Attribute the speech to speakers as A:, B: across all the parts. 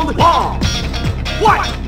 A: on
B: the. What?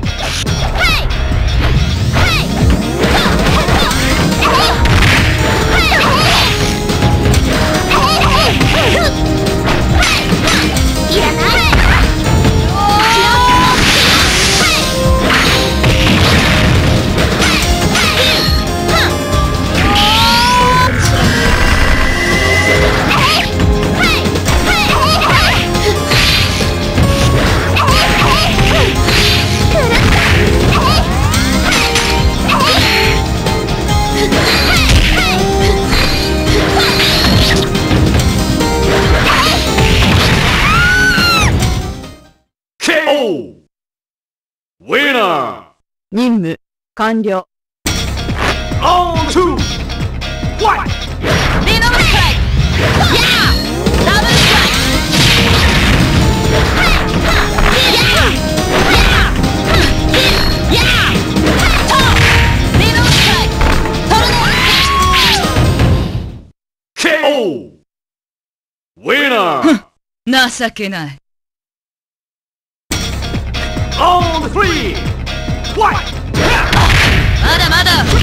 B: 完了
A: On
B: to what? Being
A: on! Yeah! Three! What?
C: まだまだ。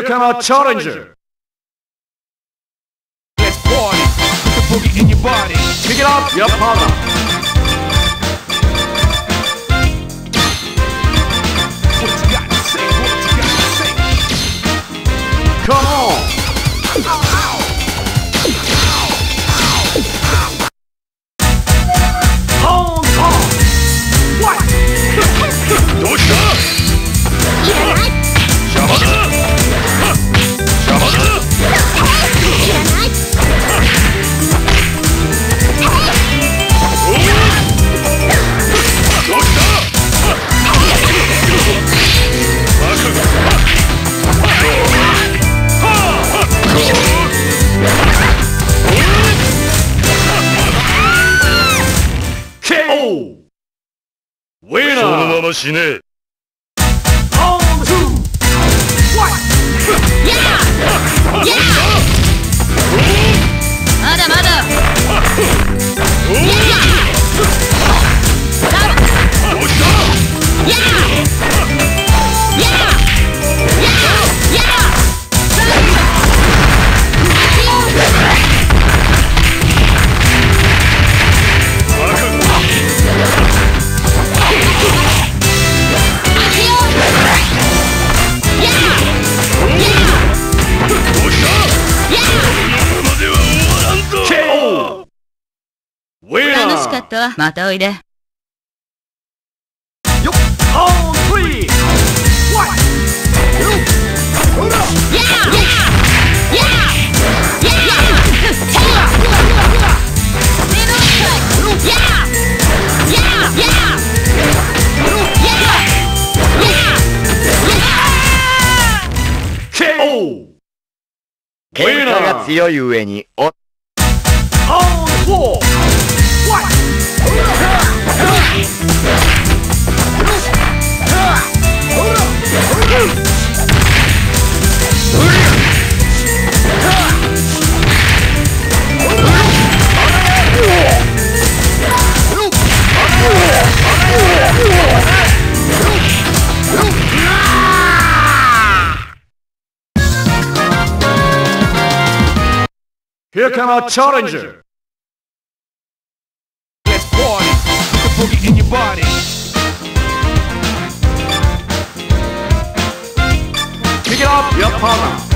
A: Here come our challenger.
D: Let's party. Put the boogie in your body.
A: Pick it up, your partner.
D: しね
A: え。
B: ったまたおいで。
C: よっ、オー、リー、
A: ケ
E: ンカが強い上にお
A: オフォー Here come our challenger!
D: boogie in your body.
A: Pick it up, your partner.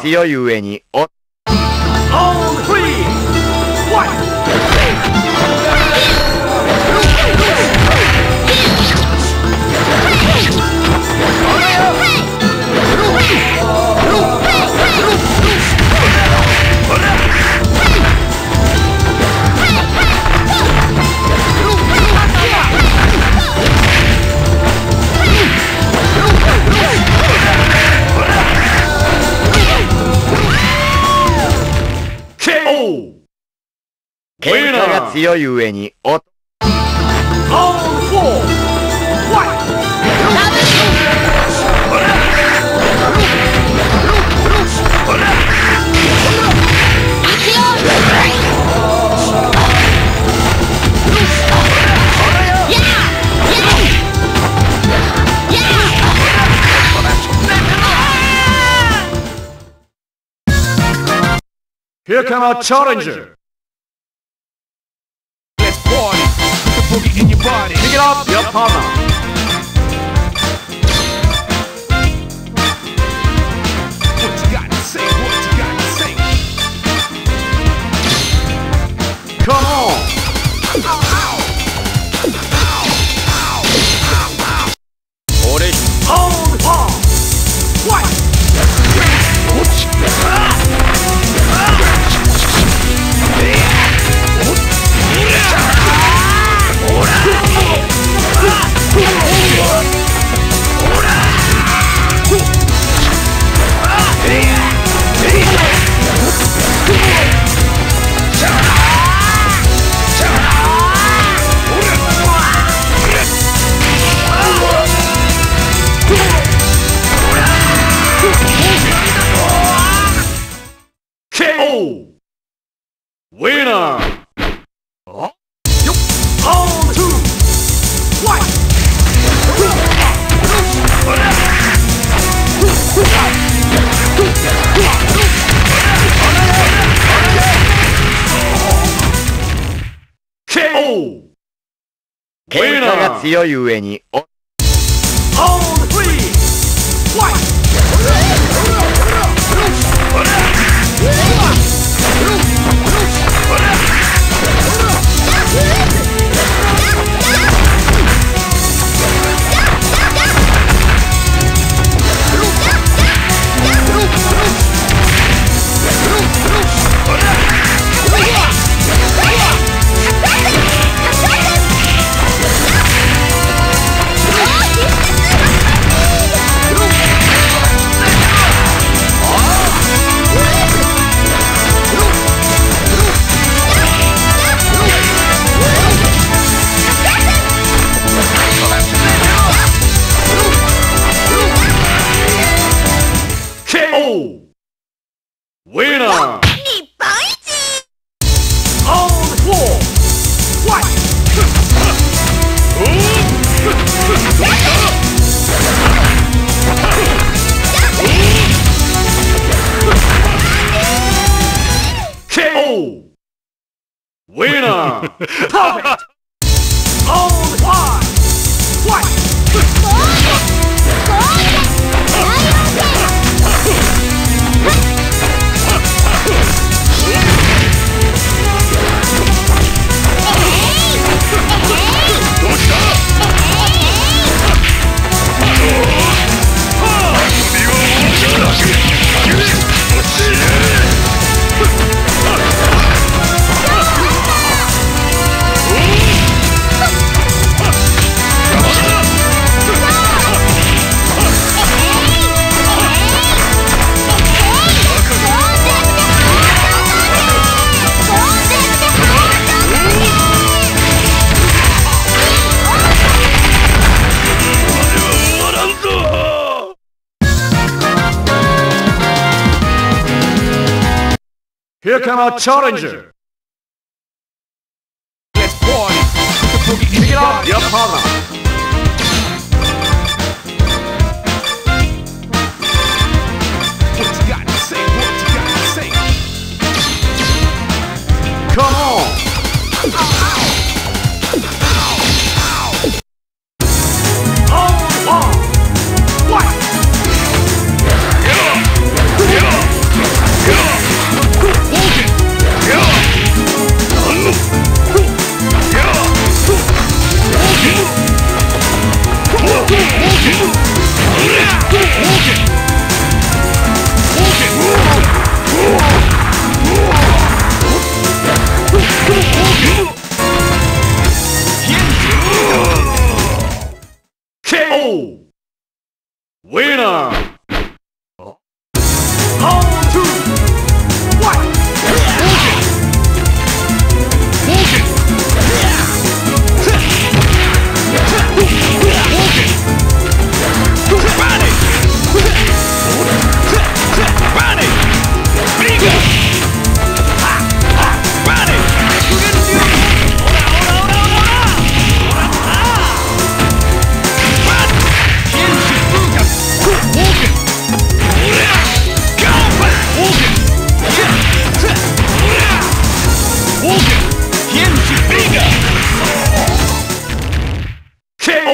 E: 強い上に、お強い上に
A: 音。Here come our challenger!
D: boogie in your body.
A: Pick it up,
D: yep,
A: hold on.
E: が強い上に、
A: Winner! Here come our challenger.
D: Let's party.
A: Kick it off, your partner.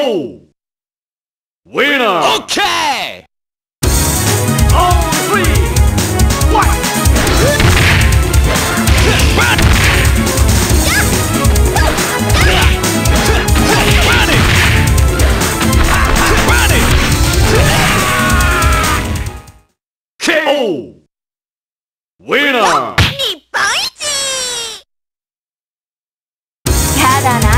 A: KO. Winner.
D: Okay!
A: Round three. Fight. KO. Winner.
C: やだな